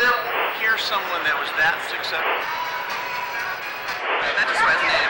them hear someone that was that successful? That just resonated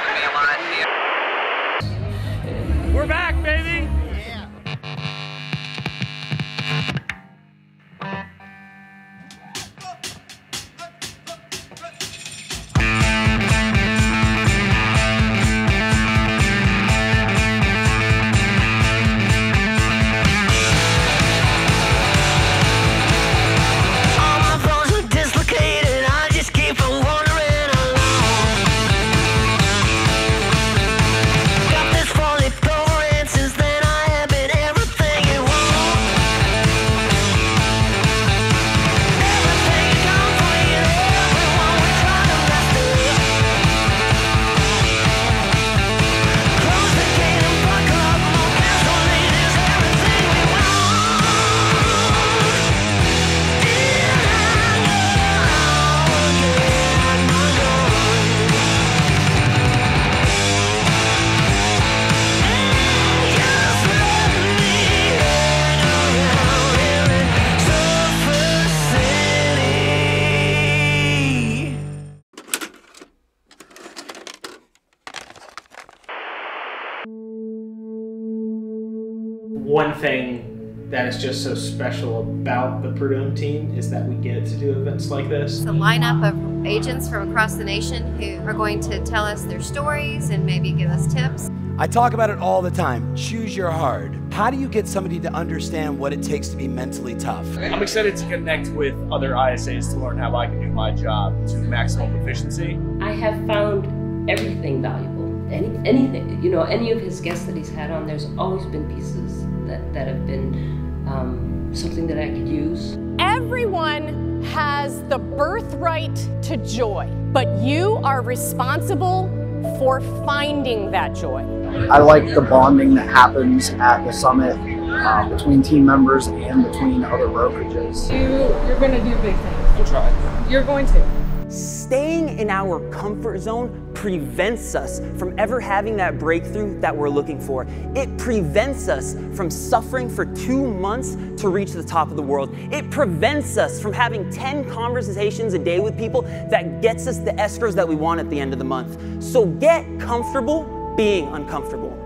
One thing that is just so special about the Prud'homme team is that we get to do events like this. The lineup of agents from across the nation who are going to tell us their stories and maybe give us tips. I talk about it all the time. Choose your hard. How do you get somebody to understand what it takes to be mentally tough? I'm excited to connect with other ISAs to learn how I can do my job to maximum efficiency. I have found everything valuable. Any, anything, you know, any of his guests that he's had on, there's always been pieces that, that have been um, something that I could use. Everyone has the birthright to joy, but you are responsible for finding that joy. I like the bonding that happens at the summit uh, between team members and between other brokerages. You, you're going to do big things. We'll try. You're going to. Staying in our comfort zone prevents us from ever having that breakthrough that we're looking for. It prevents us from suffering for two months to reach the top of the world. It prevents us from having 10 conversations a day with people that gets us the escrows that we want at the end of the month. So get comfortable being uncomfortable.